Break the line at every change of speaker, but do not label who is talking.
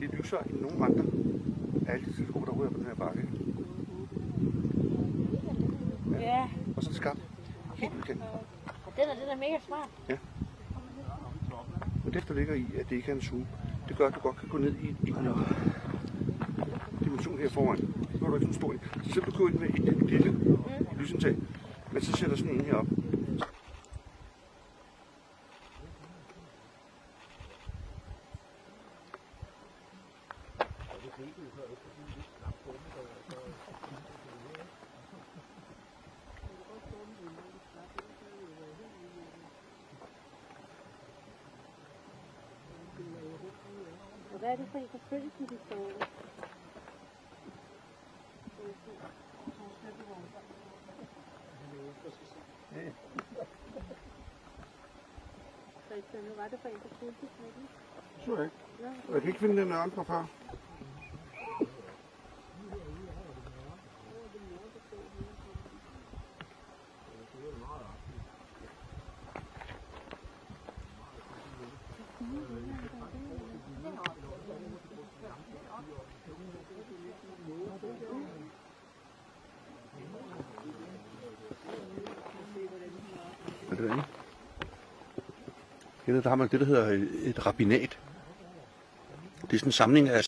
Det lyser end nogen andre af alle de teleskoper, der ryger på den her bakke.
Ja,
Og så er skabt helt ukendt.
den er, den er mega smart.
Men det, der ligger i, at det ikke er en zoom, det gør, at du godt kan gå ned i, en dimension her foran. Det går du ikke sådan stor. Så selv du ind med et, et lille lysindtag, men så sætter sådan en her op.
Og hvad er det for en selvfølgelig de står? Hvad var det for en, der fulgte med den?
Så er ikke. Jeg kan ikke finde den andre far. Er det derinde? Hernede, der har man det, der hedder et rabinat. Det er sådan en samling af